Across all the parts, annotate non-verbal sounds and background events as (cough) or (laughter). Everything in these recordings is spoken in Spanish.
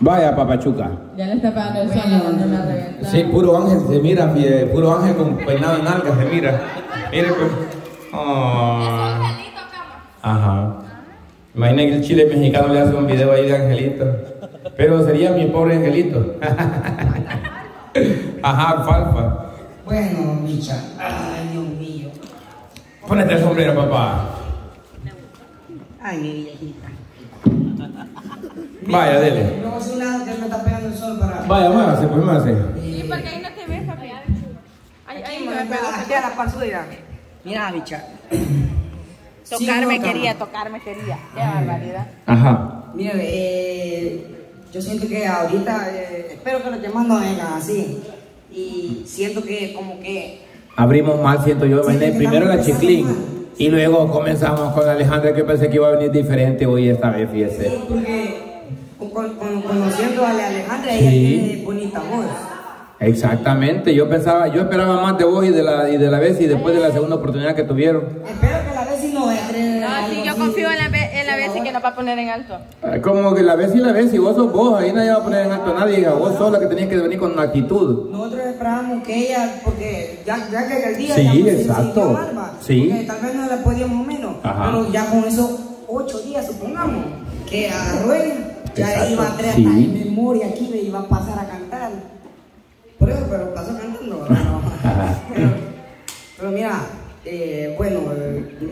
Vaya, papachuca. Ya le está pagando el sueño cuando me reventa. Sí, puro ángel se mira, fie- puro ángel con peinado en nalga se mira. Mire pues. Oh. Ajá. Imagina que el chile mexicano le hace un video ahí de angelito. Pero sería mi pobre angelito. (laughs) Ajá, falfa. Bueno, Micha. Ay, Dios mío. Ponete el sombrero, papá. Ay, mi viejita. Vaya, dele. No hace un lado que me está pegando el sol para. Vaya, muévase, pues muévase. ¿Y por qué ahí no te ves, papi? Ahí, ahí me me pegó. Aquí a la panzuda. Mira, Micha. Tocarme Sí, no, quería, tocarme quería. Qué barbaridad. Ajá. Mira, eh, yo siento que ahorita, eh, espero que los demás no vengan así. Y siento que como que Abrimos mal, siento yo. Sí, primero la chiclín. Y luego comenzamos con Alejandra, que pensé que iba a venir diferente hoy esta vez, Sí, fíjese. porque con- con- conociendo a Alejandra, ella Sí. tiene bonita voz. Exactamente, yo pensaba, yo esperaba más de vos y de la y de la vez y después de la segunda oportunidad que tuvieron. Espero que la vez si no entre. No, sí, yo confío en la, ve- nos va a poner en alto. Como que la vez y la vez, y vos sos vos, ahí nadie va a poner en alto a nadie, vos sos la que tenías que venir con una actitud. Nosotros esperábamos que ella, porque ya, ya que el día Sí, ya se exacto. barba, Sí. porque tal vez no la podíamos menos, Ajá. pero ya con esos ocho días, supongamos, que agarró ella, ya Exacto, iba a traer sí. en memoria aquí, me iba a pasar a cantar. Por eso, pero pasó cantando. ¿no? (laughs) pero, pero mira, eh, bueno,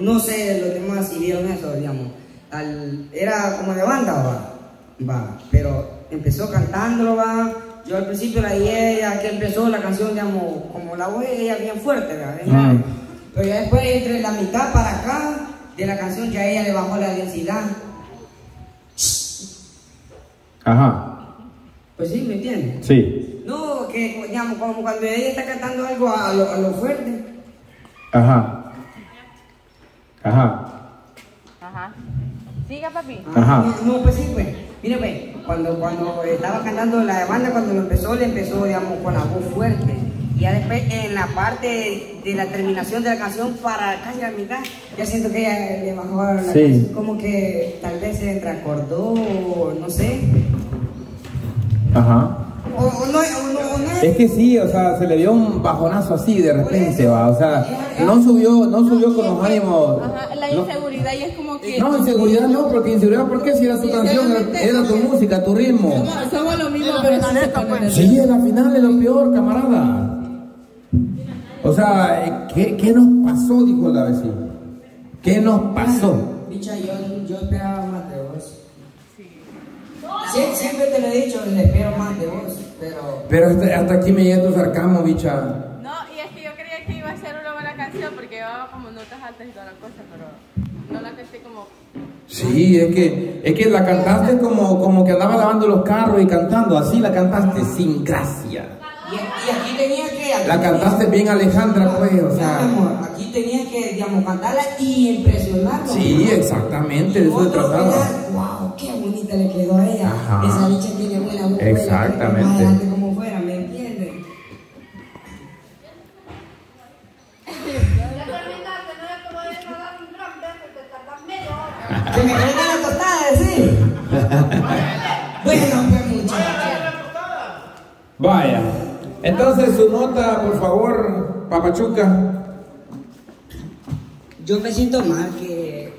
no sé los demás si vieron eso, digamos. Al- era como de banda, va, va, pero empezó cantando, va. Yo al principio la ella, que empezó la canción, digamos, como la voz de ella bien fuerte, ¿verdad? Mm. grave. Pero ya después, entre la mitad para acá de la canción, ya ella le bajó la densidad. Ajá, Pues sí, ¿me entiendes? sí, No, que digamos, como cuando ella está cantando algo a lo, a lo fuerte. ajá, Ajá. Siga, papi. Ajá. No, pues sí, pues. Mire, pues, cuando, cuando estaba cantando la banda, cuando lo empezó, le empezó, digamos, con la voz fuerte. Y ya después, en la parte de la terminación de la canción, para casi la mitad, ya siento que ella le bajó la Sí. canción, como que tal vez se entrecordó, o no sé. ajá. O, o no, o no, o no Es que sí, o sea, se le dio un bajonazo así de repente, va, o sea, no subió, no subió con los ánimos. Ajá, la no- inseguridad y es como que. No, inseguridad no, porque inseguridad, ¿por qué? Si era tu canción, era, tu música, tu ritmo. Somos, somos lo mismo, pero sí pone nervioso. Sí, en la final es lo peor, camarada. O sea, ¿qué, qué nos pasó? Dijo la vecina. ¿Qué nos pasó? Bicha, yo, yo esperaba más de vos. Sie- siempre te lo he dicho, le espero más de vos, pero... Pero hasta, hasta aquí me llega tu sarcasmo, bicha. No, y es que yo creía que iba a ser una buena canción porque llevaba como notas altas y toda la cosa, pero no la canté como. Sí, es que, es que la cantaste como, como que andaba lavando los carros y cantando, así la cantaste sin gracia. Y, y aquí tenía que... aquí La cantaste tenía- bien Alejandra, pues, o sea. amor, aquí tenía que, digamos, cantarla y impresionarlo. Sí, exactamente, de eso se trataba. Wow, qué bonita le quedó a ella. Ajá. Esa bicha tiene buena voz. Exactamente. bueno, pues muchachos. Vaya. Entonces, su nota, por favor, Papachuca. Yo me siento mal que.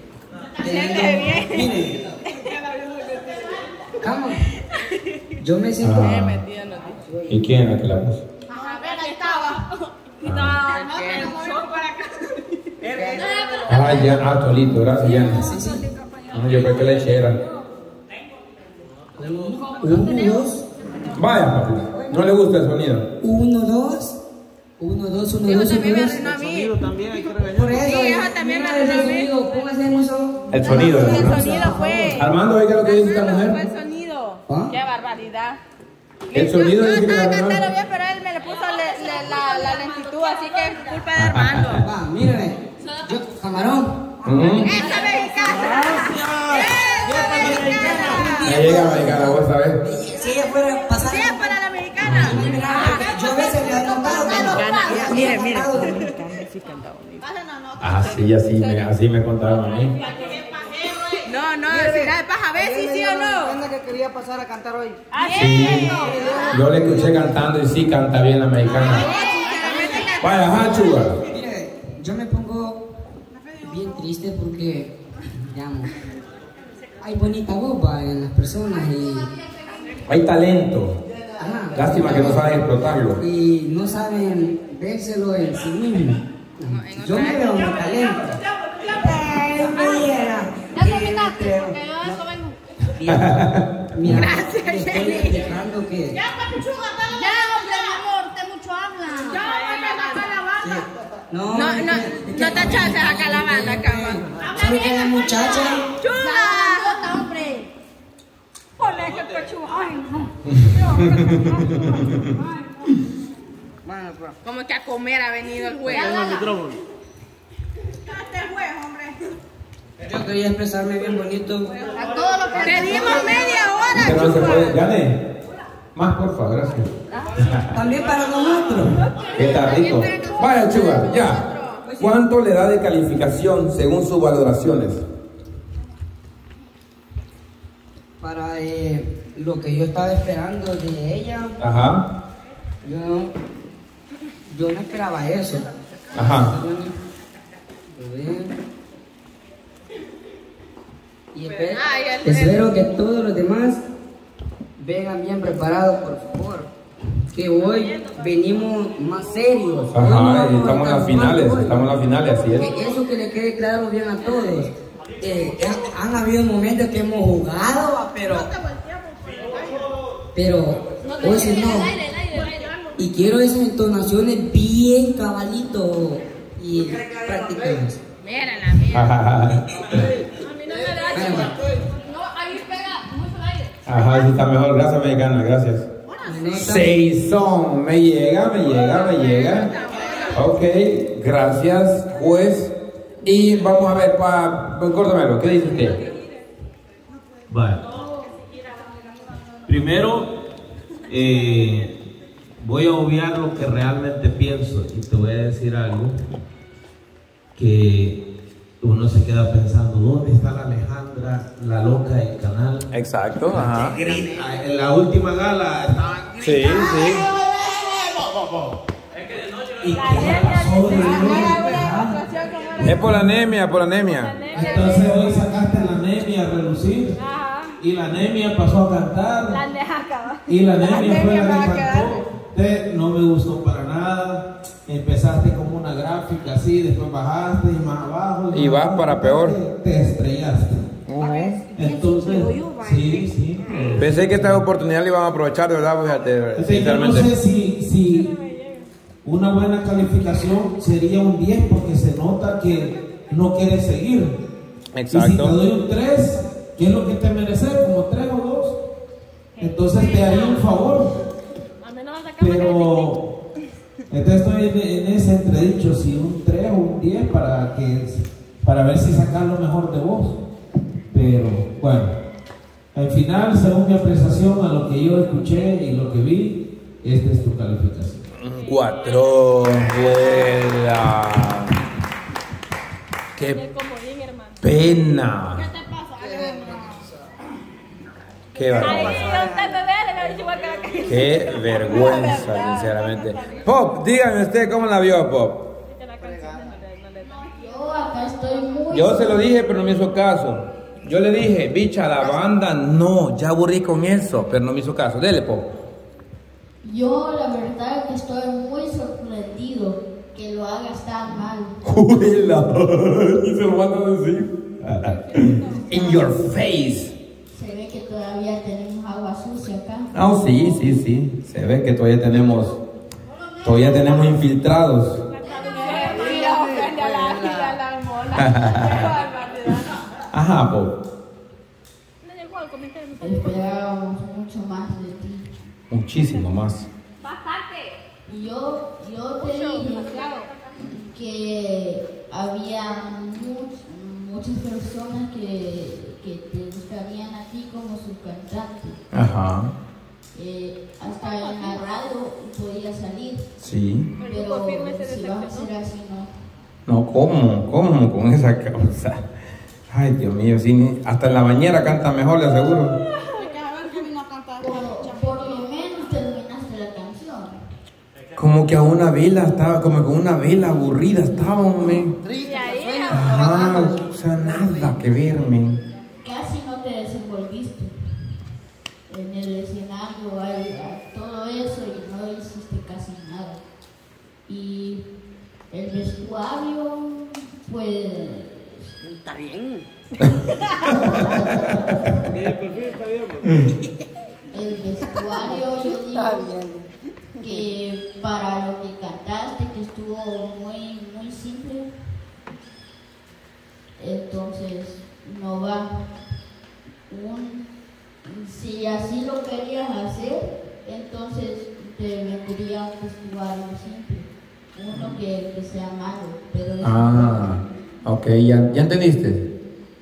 Teniendo, mire. Yo me siento ah. ¿Y quién era que la puso? Ajá, ahí estaba. Ah. Ah, ya, Yo que. 1, 2. Vaya, papi. No le gusta el sonido. 1, 2. 1, 2, 1, 2. también me también me El sonido. El sonido fue. Armando, oiga lo que dice esta mujer. Fue el sonido. Qué barbaridad. El sonido yo, no estaba cantando bien, pero él me le puso la, lentitud, así que es culpa de Armando. Va, mírame. Camarón. Llega a vos, ¿sabes? Si ella fuera pasar. Sí, es para la mexicana. Mira, yo a veces me he notado que. Mire, mire. Pásanos nota. Así, así me, así me contaron a mí. No, no, decir, ay, paja, a ver si sí o no. que quería pasar a cantar hoy. Sí. Yo le escuché cantando y sí canta bien la mexicana. Vaya, ajá, chuga. Mire, yo me pongo bien triste porque, digamos, hay bonita boba en las personas y, Hay talento. ajá, Lástima que no saben explotarlo. y no saben vérselo en sí mismo. Yo me veo mi talento. (laughs) Mira. Gracias, le estoy Jenny. explicando que Ya, hombre, mi amor, usted mucho habla. no, No, es no, que- es no que- te echaste acá la banda, cama. ¿Sabe qué la muchacha? ¡Chula! Bota, hombre. Ponle que pechuga. Ay, no. Bueno, pues. (laughs) Como que a comer ha venido el juez. Yo quería expresarme bien bonito. A todo lo que Te dimos media hora, Pero no se puede. Gane. Más, porfa, gracias. (laughs) También para nosotros. Que está rico. Vaya, chuga, ya. ¿Cuánto le da de calificación según sus valoraciones? Para eh, lo que yo estaba esperando de ella, Ajá. yo, yo no esperaba eso. Ajá. Y espe- Ay, el- espero que todos los demás vengan bien preparados, por favor. Que hoy venimos más serios. No Ajá, y estamos en las finales, hoy. estamos en las finales, así es. Que eso que le quede claro bien a todos. Eh, han, han habido momentos que hemos jugado, pero. Pero sí no. Y quiero esas entonaciones bien cabalito y prácticas. Mírala, mira. Ajá, No, ahí pega mucho el aire. Ajá, sí está mejor. Gracias, mexicana, gracias. Seis son. Me llega, me llega, me llega. Ok, gracias, juez. Y vamos a ver, pa, córtamelo, ¿qué dice usted? Vale. Primero, eh, voy a obviar lo que realmente pienso y te voy a decir algo que uno se queda pensando, ¿dónde está la Alejandra, la loca del canal? Exacto, ajá. Que. En la última gala estaban Sí, sí. ¿Y qué pasó? Es por la anemia, por la anemia. Entonces hoy sacaste la anemia a relucir y la anemia pasó a cantar y la anemia fue la que cantó. Te- no me gustó para nada. Empezaste como una gráfica así, después bajaste y más abajo. Y más vas abajo, para peor. Te, te estrellaste. Entonces, sí, sí. Pensé que esta oportunidad la iban a aprovechar, de verdad, fíjate, Entonces, yo no sé si, si una buena calificación sería un 10 porque se nota que no quieres seguir. Y si te Exacto. doy un 3, ¿qué es lo que te mereces? ¿Como 3 o 2? Entonces te haría un favor. Pero entonces estoy en, en ese entredicho, si un 3 o un 10 para, que, para ver si sacas lo mejor de vos. Pero bueno, al final, según mi apreciación a lo que yo escuché y lo que vi, esta es tu calificación. Cuatro. vuela. Qué pena. Qué barbaridad. Qué vergüenza, sinceramente. Pop, dígame usted cómo la vio, Pop. Yo acá estoy muy. Yo se lo dije, pero no me hizo caso. Yo le dije, bicha, la banda, no, ya aburrí con eso, pero no me hizo caso. Dele, Pop. Yo, la verdad, que estoy muy sorprendido que lo hagas tan mal. (laughs) Juela, (laughs) y se lo van a decir. (laughs) In your face. Todavía tenemos agua sucia acá. Ah, sí, sí, sí. Se ve que todavía tenemos, todavía tenemos infiltrados. Ajá, Pop. Esperábamos mucho más de ti. Muchísimo más. Y yo, yo te dije que había much- muchas personas que, que te gustarían a ti como subcantante. Ajá. Eh, hasta en la radio podía salir, Sí. pero si vas a hacer así, no. No, ¿cómo? ¿Cómo con esa causa? Ay, Dios mío, sí, hasta en la bañera canta mejor, le aseguro. Por, por lo menos terminaste la canción. Como que a una vela estaba, como con una vela aburrida estaba, men. Ajá, o sea, nada que ver, en el escenario, hay, hay todo eso y no hiciste casi nada. Y el vestuario, pues Está bien. (laughs) el vestuario yo digo que para lo que cantaste que estuvo muy muy simple entonces no va así lo querías hacer entonces te vendría un vestuario simple uno que, que sea malo pero Ah, ok, ya, ya entendiste.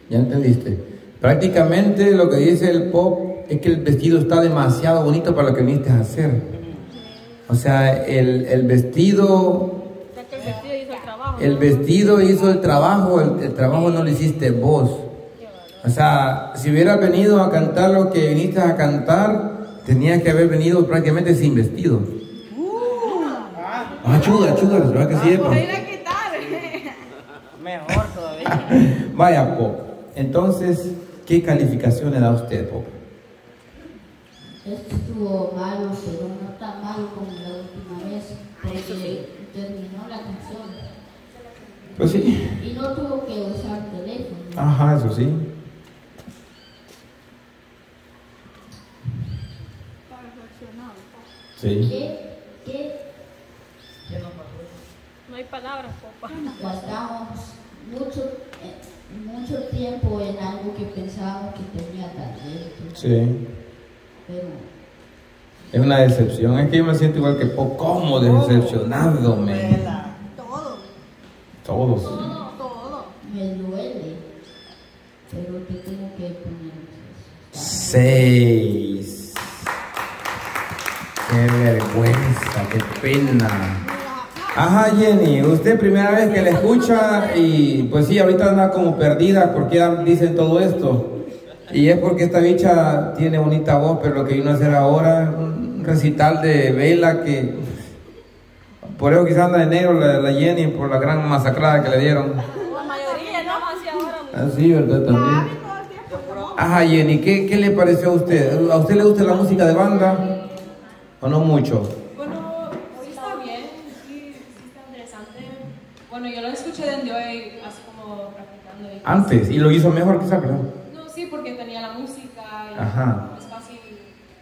Ya entendiste. Prácticamente lo que dice el pop es que el vestido está demasiado bonito para lo que viniste a hacer. O sea, el, el vestido, El vestido hizo el trabajo. el vestido hizo el trabajo, el, el trabajo no lo hiciste vos. O sea, si hubieras venido a cantar lo que viniste a cantar, tenías que haber venido prácticamente sin vestido. Ah, chuda, chuda, ¿verdad que sí? (laughs) Mejor todavía. (laughs) Vaya, Pop. Entonces, ¿qué calificación le da usted, Pop? Esto estuvo malo, pero no tan malo como la última vez, porque terminó la canción. Pues sí. Y no tuvo que usar teléfono. Ajá, eso sí. Sí. ¿Qué? ¿Qué? No hay palabras, popa. Gastamos mucho, eh, mucho tiempo en algo que pensábamos que tenía talento, Sí. pero Es una decepción. Es que yo me siento igual que Pop. ¿Cómo decepcionado, me? Todo. Todos. Todo, todo. me duele. Pero te tengo que poner Seis. Qué vergüenza, qué pena. Ajá, Jenny, usted primera vez que la escucha y pues sí, ahorita anda como perdida porque dicen todo esto. Y es porque esta bicha tiene bonita voz, pero lo que vino a hacer ahora es un recital de vela que... Por eso quizás anda de negro la, la Jenny por la gran masacrada que le dieron. La mayoría no así ahora. Así, ¿verdad? También. Ajá, Jenny, ¿qué, ¿qué le pareció a usted? ¿A usted le gusta la música de banda? ¿O no mucho? Bueno, sí está bien, sí, sí está interesante. Bueno, yo lo escuché desde hoy, así como practicando. y- Antes, y lo hizo mejor quizás, ¿verdad? No, sí, porque tenía la música y Ajá. es fácil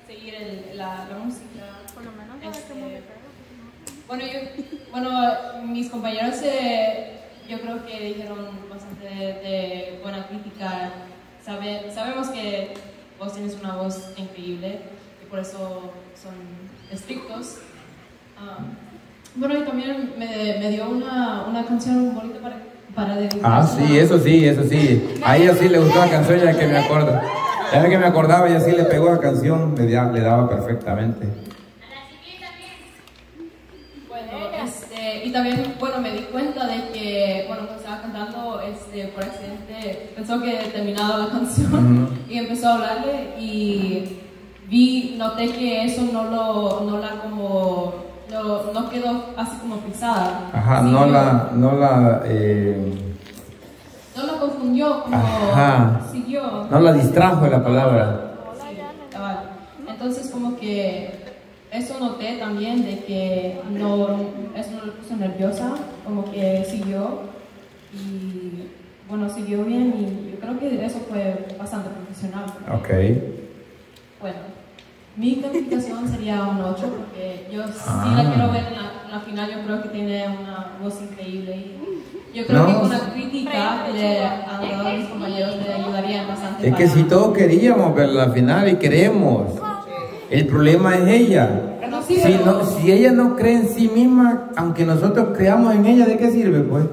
seguir el- la, la música. Por lo menos Este, bueno, yo, bueno, mis compañeros eh, yo creo que dijeron bastante de, de buena crítica. Sabe, sabemos que vos tienes una voz increíble y por eso son estrictos. Ah, bueno, y también me, me dio una, una canción bonita para, para dedicar. Ah, sí, eso sí, eso sí. A ella sí le gustó la canción, ya que me acuerdo. Ya que me acordaba, ella sí le pegó la canción, le, le daba perfectamente. Bueno, este, y también, bueno, me di cuenta de que, bueno, cuando estaba cantando, este, por accidente, pensó que he terminado la canción y empezó a hablarle y vi, noté que eso no lo, no la como, no, no quedó así como pisada. Ajá, no la, no la, eh, No lo confundió, como Ajá. siguió. no la distrajo la palabra. Sí, cabal. Entonces como que eso noté también de que no, eso no le puso nerviosa, como que siguió y bueno, siguió bien y yo creo que eso fue bastante profesional. Ok. Bueno, mi calificación sería un 8 porque yo sí Ah. la quiero ver en la, en la final, yo creo que tiene una voz increíble y yo creo No. que con la crítica le han dado a mis compañeros le ayudaría bastante. Es que para- si todos queríamos ver la final y queremos. El problema es ella. Sí, Si, no- si ella no cree en sí misma, aunque nosotros creamos en ella, ¿de qué sirve pues?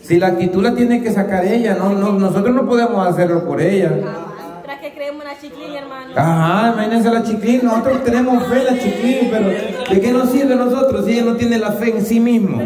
Si la actitud la tiene que sacar ella, no, no, nosotros no podemos hacerlo por ella. Creemos una chiquilla, hermano. Ajá, imagínense la chiquilín, nosotros tenemos fe en la chiquilín, pero ¿de qué nos sirve a nosotros si ella no tiene la fe en sí mismo?